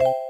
you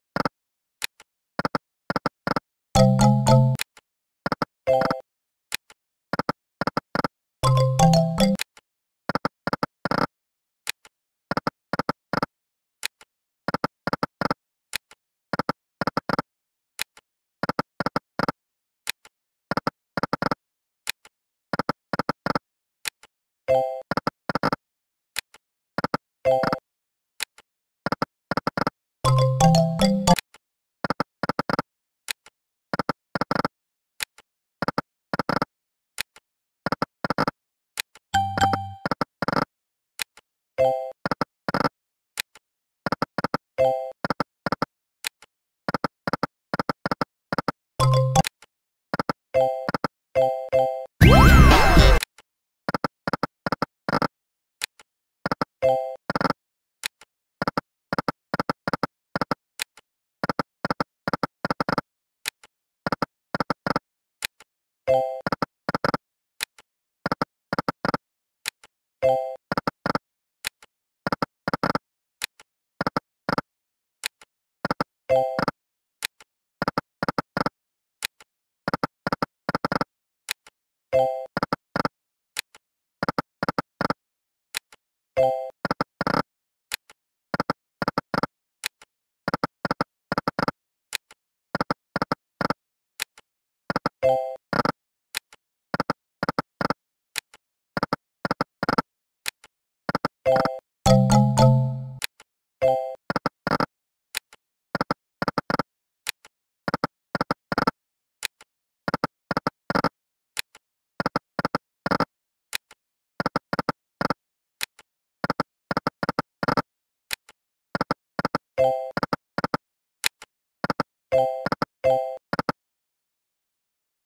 you you